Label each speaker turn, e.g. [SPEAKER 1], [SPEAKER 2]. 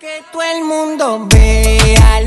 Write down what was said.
[SPEAKER 1] Que todo el mundo vea